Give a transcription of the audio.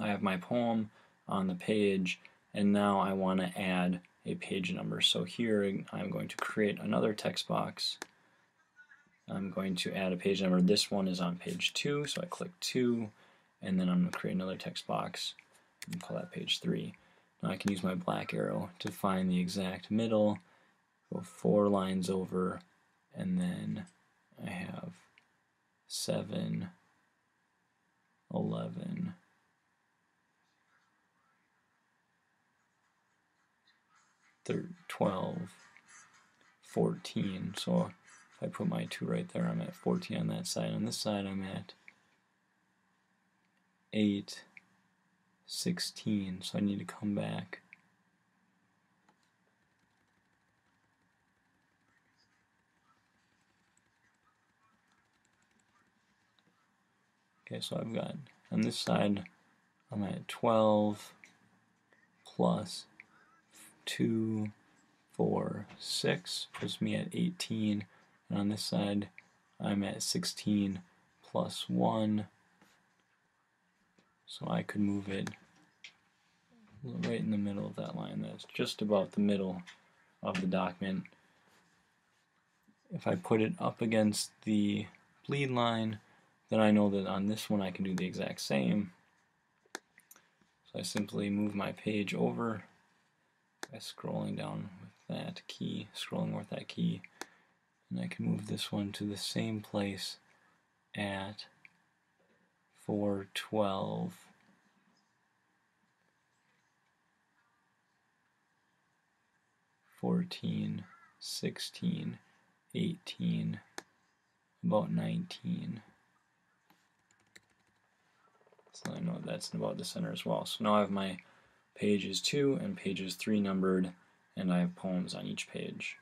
I have my poem on the page and now I want to add a page number. So here I'm going to create another text box. I'm going to add a page number. This one is on page 2, so I click 2, and then I'm going to create another text box and call that page 3. Now I can use my black arrow to find the exact middle, go four lines over, and then I have 7, 11, 12, 14. So if I put my 2 right there, I'm at 14 on that side. On this side, I'm at 8, 16. So I need to come back. Okay, so I've got on this side, I'm at 12 plus 2, 4, 6 puts me at 18. And on this side, I'm at 16 plus 1. So I could move it right in the middle of that line. That's just about the middle of the document. If I put it up against the bleed line, then I know that on this one I can do the exact same. So I simply move my page over by scrolling down with that key, scrolling with that key, and I can move this one to the same place at 412. Fourteen, sixteen, eighteen, about nineteen. So I know that's about the center as well. So now I have my pages 2 and pages 3 numbered, and I have poems on each page.